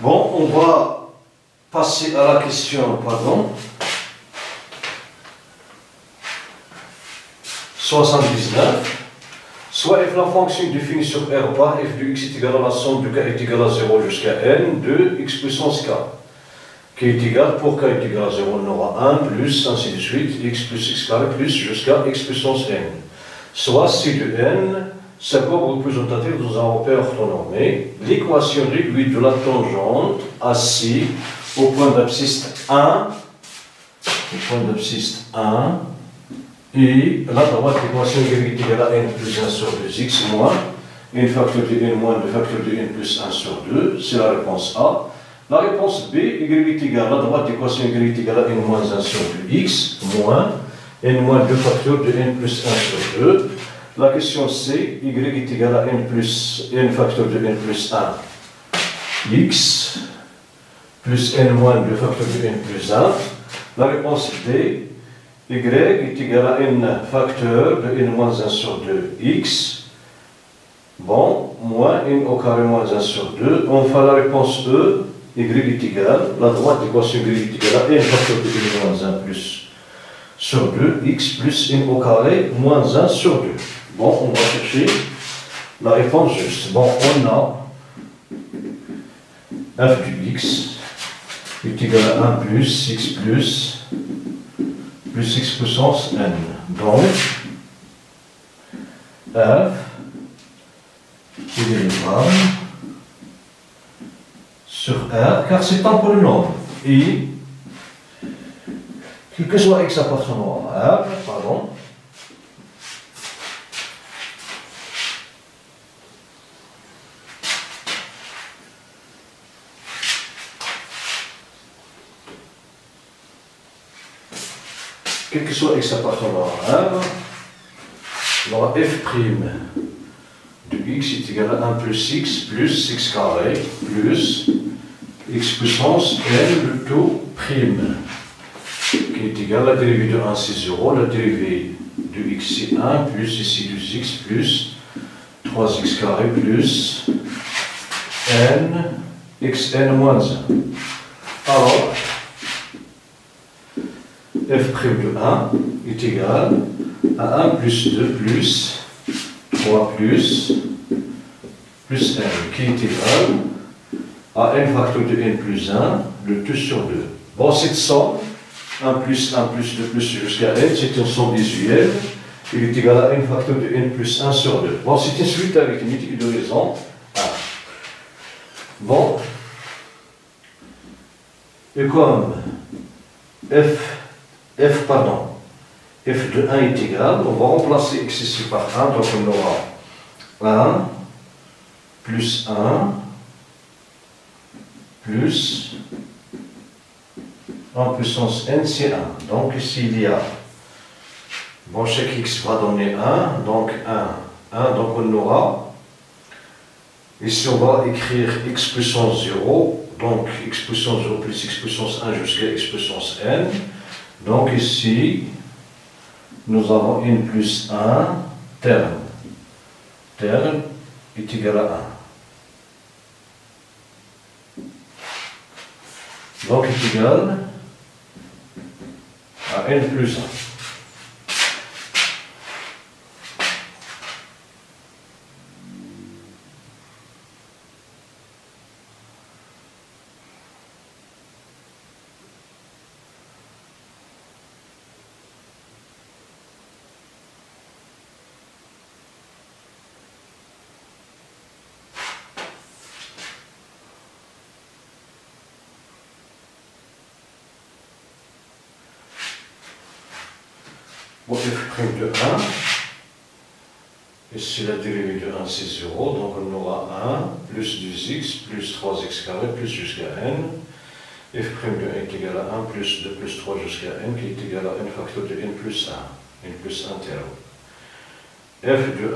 Bon, on va passer à la question, pardon. 79. Soit f la fonction définie sur R par f de x est égal à la somme de k est égal à 0 jusqu'à n de x puissance k, qui est égal, pour k est égal à 0, on aura 1 plus, ainsi de suite, x plus x carré plus jusqu'à x puissance n. Soit si de n, c'est comme représentatif dans un orthonormé, l'équation réduite de la tangente assis au point d'abscisse 1, au point d'abscisse 1, et là, droite, l'équation y est égale à n plus 1 sur 2x moins n facteur de n moins le facteur de n plus 1 sur 2, c'est la réponse A. La réponse B, est égale à droite, l'équation y est égale à n moins 1 sur 2x moins n moins 2 facteur de n plus 1 sur 2. La question C, y est égal à n plus n facteur de n plus 1 x plus n moins 2 facteur de n plus 1. La réponse D, y est égal à n facteur de n moins 1 sur 2 x, bon, moins n au carré moins 1 sur 2. On fait la réponse E, y est égal, la droite équation y est égal à n facteur de n moins 1 plus sur 2, x plus n au carré moins 1 sur 2. Bon, on va chercher la réponse juste. Bon, on a f du x est égal à 1 plus x plus plus x puissance n. Donc, f est sur R, car c'est un polynôme. Et, quel que soit x appartenant à R, pardon, quel que soit x appartenant à R, on aura f' de x est égal à 1 plus x plus x carré plus x puissance n le taux prime qui est égal à la dérivée de 1 c'est 0, la dérivée de x c'est 1 plus ici 2x plus 3x carré plus n xn moins 1. Alors, f' de 1 est égal à 1 plus 2 plus 3 plus plus n qui est égal à n facteur de n plus 1, le 2 sur 2. Bon, cette somme, 1 plus 1 plus 2 plus jusqu'à n, c'est une somme visuelle. Il est égal à n facteur de n plus 1 sur 2. Bon, c'est une suite arithmétique de raison 1. Bon. Et comme f f, pardon, f de 1 est égal, on va remplacer x ici par 1, donc on aura 1 plus 1 plus 1 puissance n, c'est 1. Donc ici il y a, bon, chaque x va donner 1, donc 1, 1, donc on aura, ici on va écrire x puissance 0, donc x puissance 0 plus x puissance 1 jusqu'à x puissance n, donc ici, nous avons n plus 1 terme. Terme est égal à 1. Donc est égal à n plus 1. Bon, f' de 1, ici la dérivée de 1 c'est 0, donc on aura 1 plus 2x plus 3x carré plus jusqu'à n. f' de 1 est égal à 1 plus 2 plus 3 jusqu'à n qui est égal à n facteur de n plus 1, n plus 1 terme. f de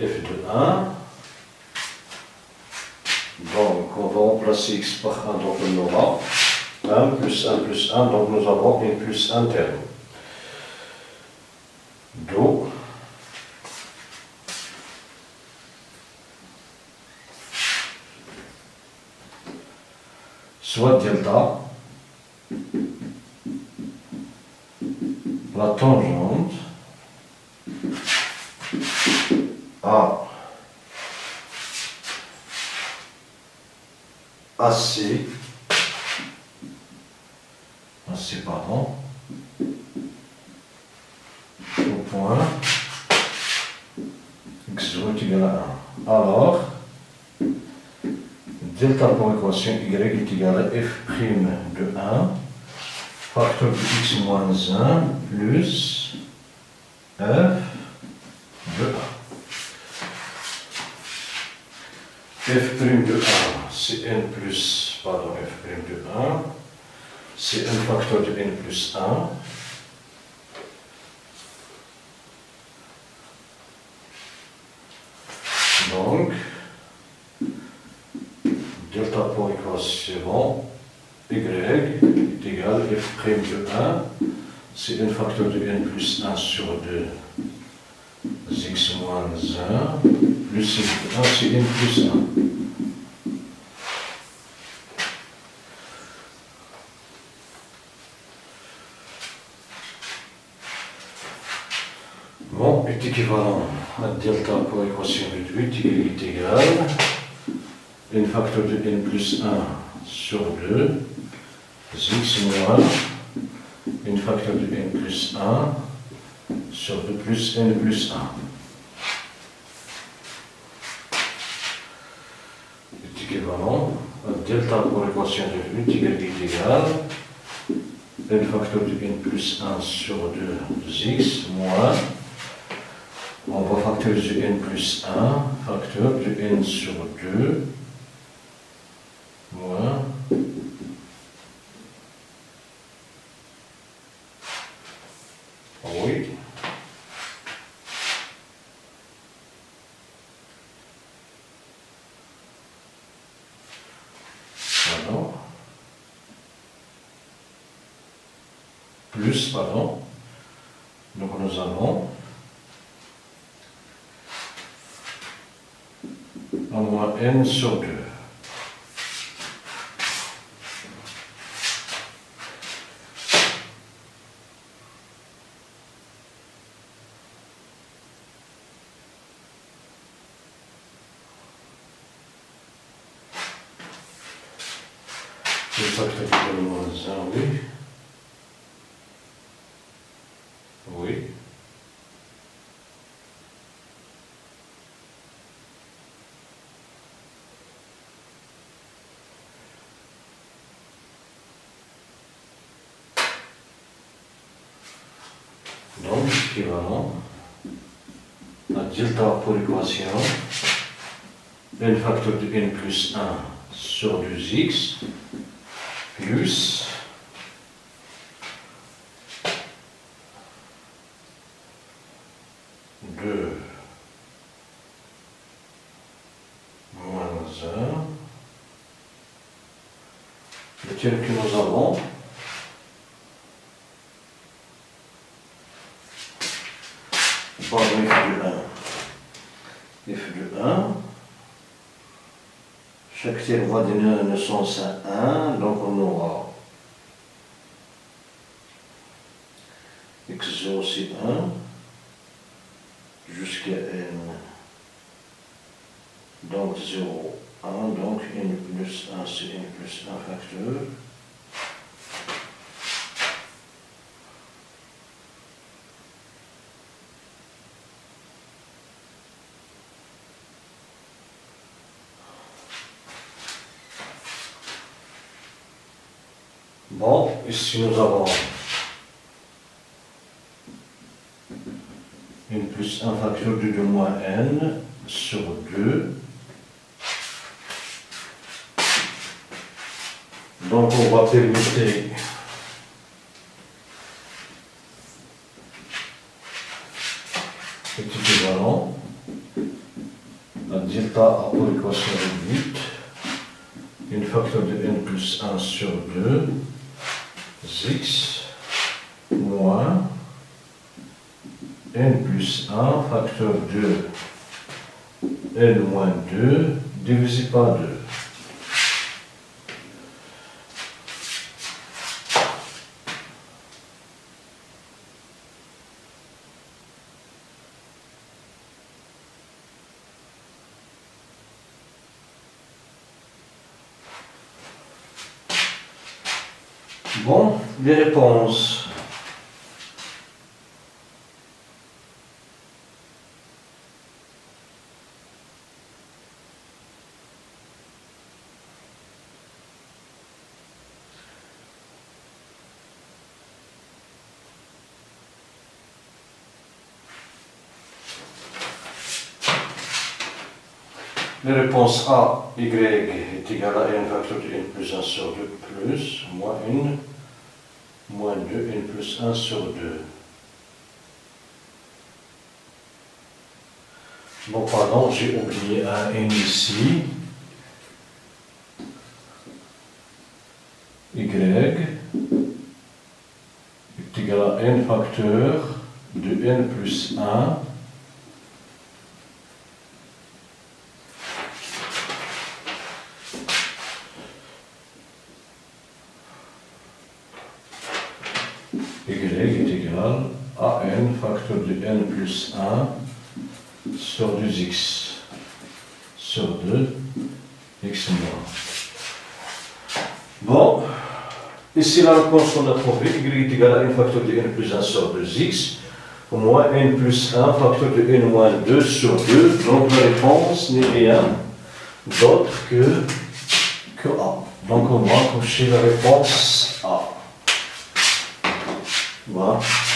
1. f de 1, donc on va remplacer x par 1, donc on aura 1 plus 1 plus 1, donc nous avons n plus 1 terme. Soit delta, la tangente à AC, AC pardon, au point x0 est égal à 1. Alors, delta pour l'équation y est égal à f' de 1, facteur de x moins 1 plus f de 1. f' de 1, c'est n plus, pardon, f' de 1, c'est un facteur de n plus 1. Donc, delta pour l'équation y est f' de 1, c'est un facteur de n plus 1 sur 2 x moins 1, plus 1, c'est n plus 1. Bon, est équivalent à delta pour l'équation réduite, y est égal à n facteur de n plus 1 sur 2, x moins n facteur de n plus 1 sur 2 plus n plus 1. est équivalent à delta pour l'équation réduite, y est égal à n facteur de n plus 1 sur 2 x moins on va factoriser n plus 1, facteur de n sur 2, moins oui. Pardon. Plus, pardon. Donc nous avons en moins sur 2. Le facteur de moins 1, oui. Oui. Donc, équivalent à delta pour l'équation n facteur de n plus 1 sur 2x plus moins 1 le tel que nous avons par f de 1 f de 1 chaque tel va donner un sens à 1 donc on aura x0 c'est 1 jusqu'à n donc 0 1 donc n plus 1 c'est n plus 1 facteur Bon, ici nous avons n plus 1 facteur de 2 moins n sur 2. Donc on va permuter est équivalent à delta à pour l'équation réduite, une facteur de n plus 1 sur 2 x moins n plus 1 facteur de n moins 2 divisé par 2. Bon, les réponses. Les réponses A, Y est égal à n facteur de n plus 1 sur 2 plus moins n moins 2 n plus 1 sur 2. Bon, pardon, j'ai oublié un n ici. Y est égal à n facteur de n plus 1 y est égal à n facteur de n plus 1 sur 2x sur 2 x moins. Bon, ici la réponse qu'on a trouvée, y est égal à n facteur de n plus 1 sur 2x, moins n plus 1 facteur de n moins 2 sur 2, donc la réponse n'est rien d'autre que, que A. Donc on va cocher la réponse A. Voilà.